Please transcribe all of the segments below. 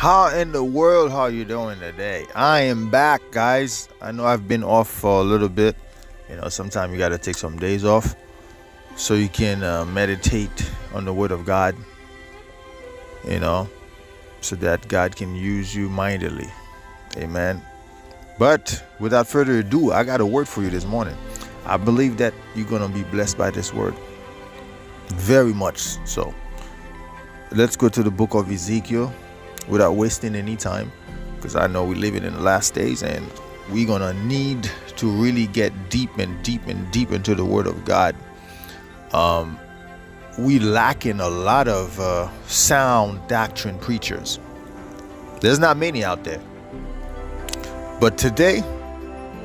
How in the world are you doing today? I am back, guys. I know I've been off for a little bit. You know, sometimes you got to take some days off so you can uh, meditate on the Word of God. You know, so that God can use you mightily. Amen. But without further ado, I got a word for you this morning. I believe that you're going to be blessed by this word. Very much so. Let's go to the book of Ezekiel without wasting any time because I know we're living in the last days and we're going to need to really get deep and deep and deep into the word of God. Um, we lacking a lot of uh, sound doctrine preachers. There's not many out there. But today,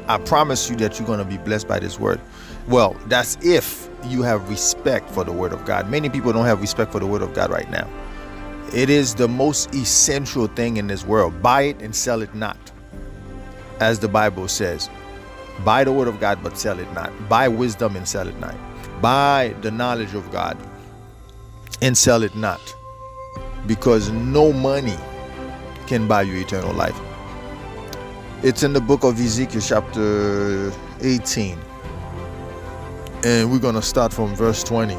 I promise you that you're going to be blessed by this word. Well, that's if you have respect for the word of God. Many people don't have respect for the word of God right now. It is the most essential thing in this world. Buy it and sell it not. As the Bible says, buy the word of God but sell it not. Buy wisdom and sell it not. Buy the knowledge of God and sell it not. Because no money can buy you eternal life. It's in the book of Ezekiel, chapter 18. And we're going to start from verse 20.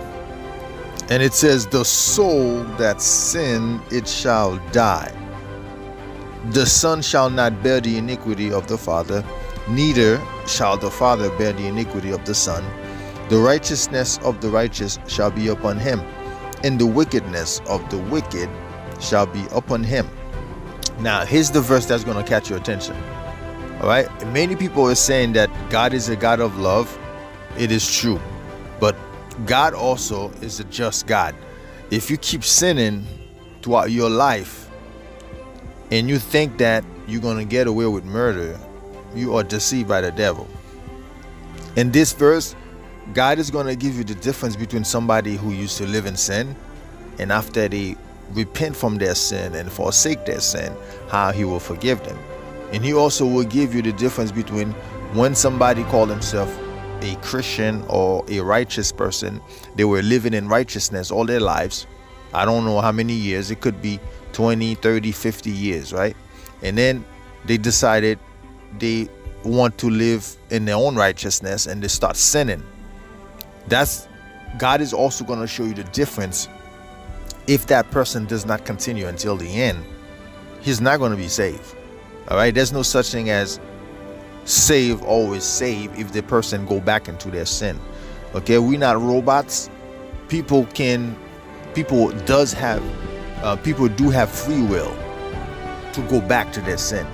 And it says, The soul that sin, it shall die. The son shall not bear the iniquity of the father, neither shall the father bear the iniquity of the son. The righteousness of the righteous shall be upon him, and the wickedness of the wicked shall be upon him. Now, here's the verse that's going to catch your attention. All right. Many people are saying that God is a God of love. It is true. But God also is a just God. If you keep sinning throughout your life and you think that you're going to get away with murder, you are deceived by the devil. In this verse, God is going to give you the difference between somebody who used to live in sin and after they repent from their sin and forsake their sin, how he will forgive them. And he also will give you the difference between when somebody called himself a Christian or a righteous person, they were living in righteousness all their lives. I don't know how many years, it could be 20, 30, 50 years, right? And then they decided they want to live in their own righteousness and they start sinning. That's God is also going to show you the difference if that person does not continue until the end. He's not going to be saved. All right, there's no such thing as save always save if the person go back into their sin. Okay, we're not robots. People can, people does have, uh, people do have free will to go back to their sin.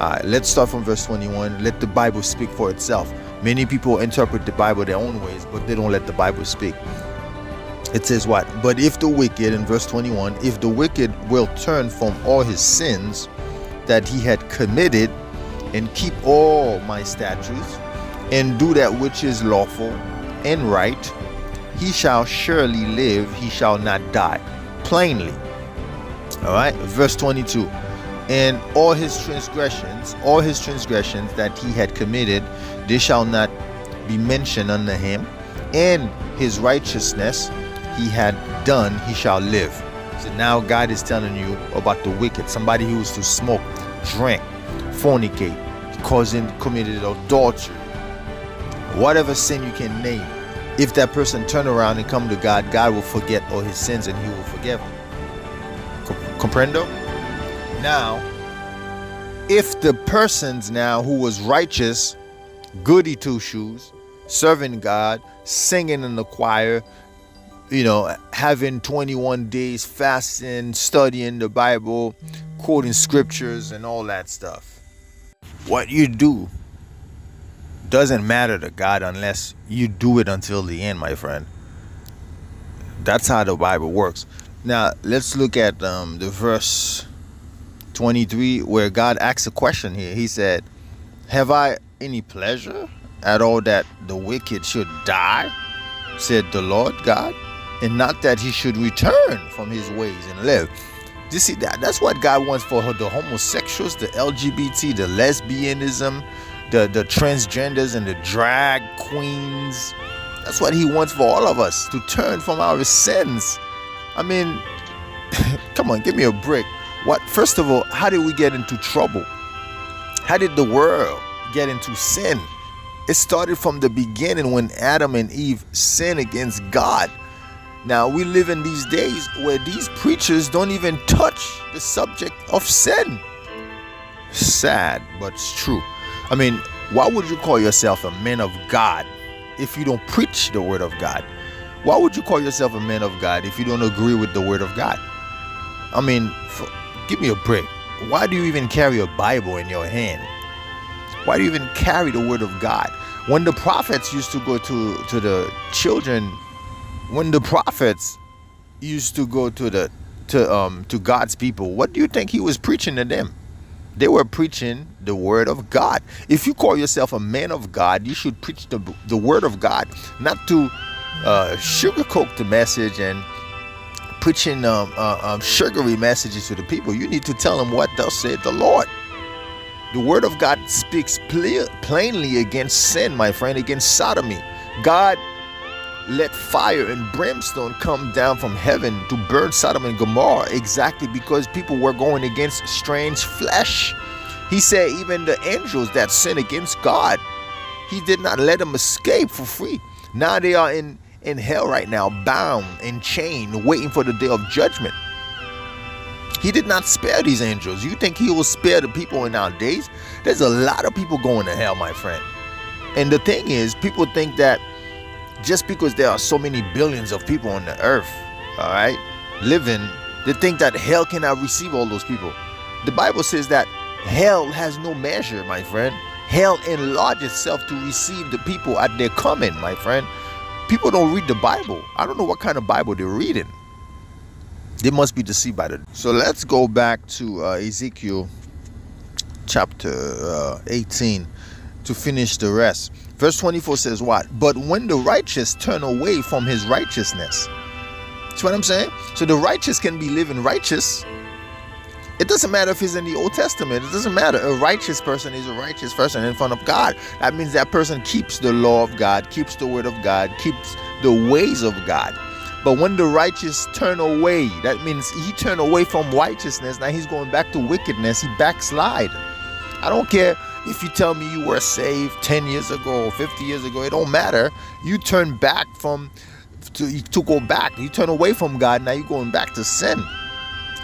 All right, let's start from verse 21. Let the Bible speak for itself. Many people interpret the Bible their own ways, but they don't let the Bible speak. It says what? But if the wicked, in verse 21, if the wicked will turn from all his sins that he had committed and keep all my statutes and do that which is lawful and right, he shall surely live, he shall not die. Plainly. All right, verse 22. And all his transgressions, all his transgressions that he had committed, they shall not be mentioned unto him, and his righteousness he had done, he shall live. So now God is telling you about the wicked, somebody who to smoke, drink, fornicate, causing committed adultery, whatever sin you can name. If that person turn around and come to God, God will forget all his sins and he will forgive him. Comprendo? Now, if the persons now who was righteous, goody two shoes, serving God, singing in the choir, you know, having 21 days fasting, studying the Bible, quoting scriptures, and all that stuff. What you do doesn't matter to God unless you do it until the end, my friend. That's how the Bible works. Now, let's look at um, the verse 23 where God asks a question here. He said, Have I any pleasure at all that the wicked should die? Said the Lord God and not that he should return from his ways and live. You see that that's what God wants for the homosexuals, the LGBT, the lesbianism, the the transgenders and the drag queens. That's what he wants for all of us to turn from our sins. I mean, come on, give me a break. What first of all, how did we get into trouble? How did the world get into sin? It started from the beginning when Adam and Eve sinned against God. Now we live in these days where these preachers don't even touch the subject of sin. Sad, but it's true. I mean, why would you call yourself a man of God if you don't preach the word of God? Why would you call yourself a man of God if you don't agree with the word of God? I mean, for, give me a break. Why do you even carry a Bible in your hand? Why do you even carry the word of God? When the prophets used to go to, to the children, when the prophets used to go to the to um to God's people, what do you think he was preaching to them? They were preaching the word of God. If you call yourself a man of God, you should preach the, the word of God, not to uh, sugarcoat the message and preaching um, uh, um, sugary messages to the people. You need to tell them what thus said the Lord. The word of God speaks plainly against sin, my friend, against sodomy. God let fire and brimstone come down from heaven to burn Sodom and Gomorrah exactly because people were going against strange flesh. He said, even the angels that sin against God, He did not let them escape for free. Now they are in, in hell right now, bound and chained, waiting for the day of judgment. He did not spare these angels. You think he will spare the people in our days? There's a lot of people going to hell, my friend. And the thing is, people think that just because there are so many billions of people on the earth, all right, living, they think that hell cannot receive all those people. The Bible says that hell has no measure, my friend. Hell enlarges itself to receive the people at their coming, my friend. People don't read the Bible. I don't know what kind of Bible they're reading. They must be deceived by the. So let's go back to uh, Ezekiel chapter uh, 18 to finish the rest. Verse 24 says what? But when the righteous turn away from his righteousness. See what I'm saying? So the righteous can be living righteous. It doesn't matter if he's in the Old Testament. It doesn't matter. A righteous person is a righteous person in front of God. That means that person keeps the law of God, keeps the word of God, keeps the ways of God. But when the righteous turn away, that means he turned away from righteousness. Now he's going back to wickedness. He backslide. I don't care if you tell me you were saved 10 years ago or 50 years ago, it don't matter. You turn back from to, to go back. You turn away from God. Now you're going back to sin.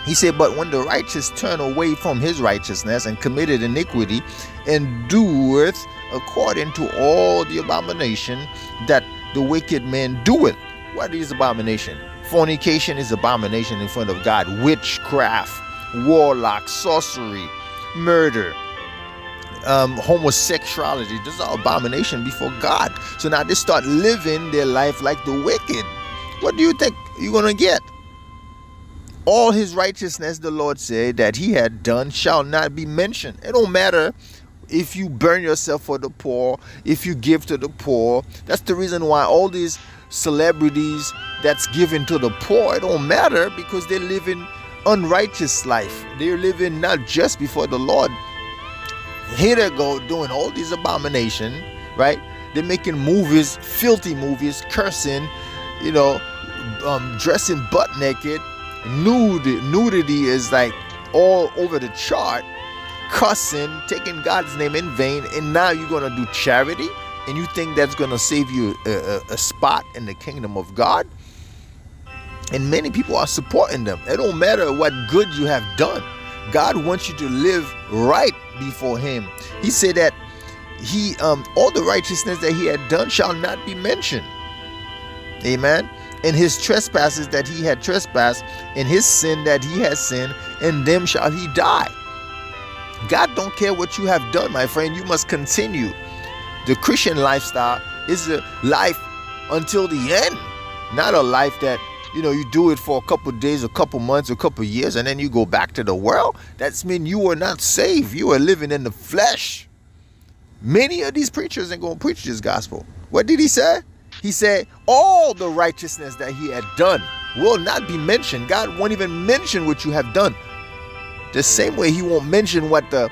He said, But when the righteous turn away from his righteousness and committed iniquity, and doeth according to all the abomination that the wicked man doeth. What is abomination? Fornication is abomination in front of God. Witchcraft, warlock, sorcery, murder, um, homosexuality. is are abomination before God. So now they start living their life like the wicked. What do you think you're going to get? All his righteousness, the Lord said, that he had done shall not be mentioned. It don't matter if you burn yourself for the poor, if you give to the poor. That's the reason why all these celebrities that's given to the poor, it don't matter because they're living unrighteous life. They're living not just before the Lord, here they go doing all these abomination, right? They're making movies, filthy movies, cursing, you know, um, dressing butt naked, nude. Nudity is like all over the chart, cussing, taking God's name in vain, and now you're gonna do charity, and you think that's gonna save you a, a, a spot in the kingdom of God? And many people are supporting them. It don't matter what good you have done. God wants you to live right before him. He said that he um all the righteousness that he had done shall not be mentioned. Amen. And his trespasses that he had trespassed, and his sin that he has sinned, and them shall he die. God don't care what you have done, my friend. You must continue. The Christian lifestyle is a life until the end, not a life that you know you do it for a couple days a couple months a couple years and then you go back to the world that's mean you are not saved. You are living in the flesh. Many of these preachers ain't gonna preach this gospel. What did he say? He said all the righteousness that he had done will not be mentioned. God won't even mention what you have done. The same way he won't mention what the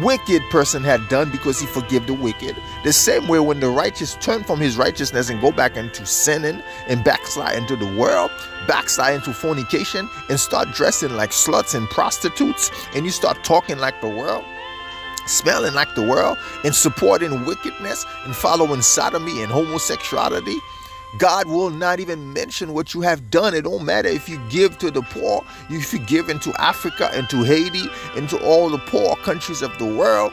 wicked person had done because he forgave the wicked. The same way when the righteous turn from his righteousness and go back into sinning and backslide into the world, backslide into fornication and start dressing like sluts and prostitutes and you start talking like the world, smelling like the world and supporting wickedness and following sodomy and homosexuality God will not even mention what you have done. It don't matter if you give to the poor, if you give into Africa, into Haiti, into all the poor countries of the world.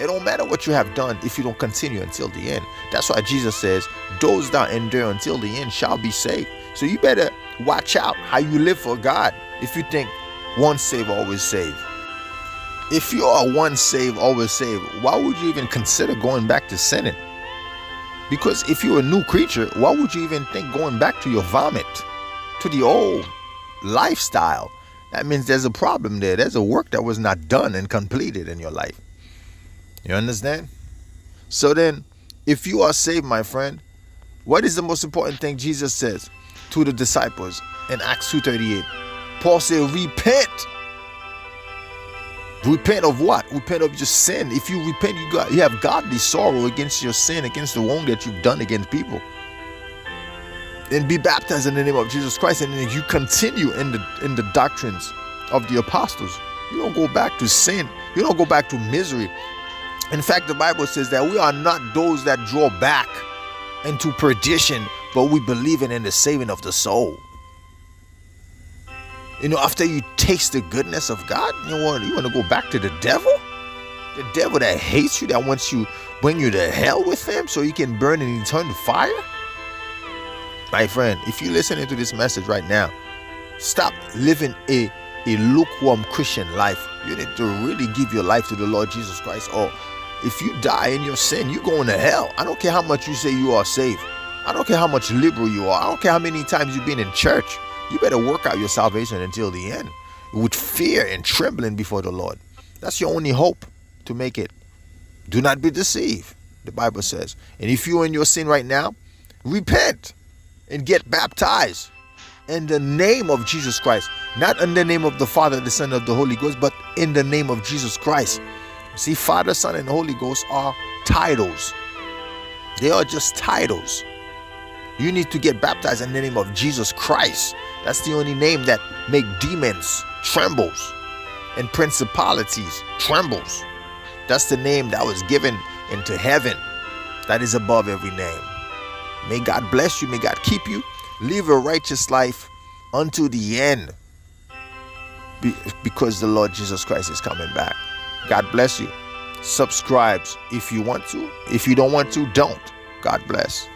It don't matter what you have done if you don't continue until the end. That's why Jesus says, Those that endure until the end shall be saved. So you better watch out how you live for God if you think once saved, always saved. If you are once saved, always saved, why would you even consider going back to sinning? Because if you're a new creature, why would you even think going back to your vomit, to the old lifestyle? That means there's a problem there. There's a work that was not done and completed in your life. You understand? So then, if you are saved, my friend, what is the most important thing Jesus says to the disciples in Acts 2:38? Paul said, "Repent." Repent of what? Repent of your sin. If you repent, you got you have godly sorrow against your sin, against the wrong that you've done against people. And be baptized in the name of Jesus Christ, and you continue in the in the doctrines of the apostles. You don't go back to sin. You don't go back to misery. In fact, the Bible says that we are not those that draw back into perdition, but we believe in, in the saving of the soul. You know, after you taste the goodness of God, you want you want to go back to the devil? The devil that hates you, that wants you bring you to hell with him so you can burn in eternal fire? My friend, if you're listening to this message right now, stop living a, a lukewarm Christian life. You need to really give your life to the Lord Jesus Christ. Or if you die in your sin, you're going to hell. I don't care how much you say you are saved. I don't care how much liberal you are. I don't care how many times you've been in church you better work out your salvation until the end with fear and trembling before the Lord. That's your only hope to make it. Do not be deceived, the Bible says. And if you're in your sin right now, repent and get baptized in the name of Jesus Christ. Not in the name of the Father, the Son, of the Holy Ghost, but in the name of Jesus Christ. See, Father, Son, and Holy Ghost are titles. They are just titles. You need to get baptized in the name of Jesus Christ. That's the only name that make demons trembles and principalities trembles. That's the name that was given into heaven that is above every name. May God bless you. May God keep you. Live a righteous life unto the end because the Lord Jesus Christ is coming back. God bless you. Subscribes if you want to. If you don't want to, don't. God bless.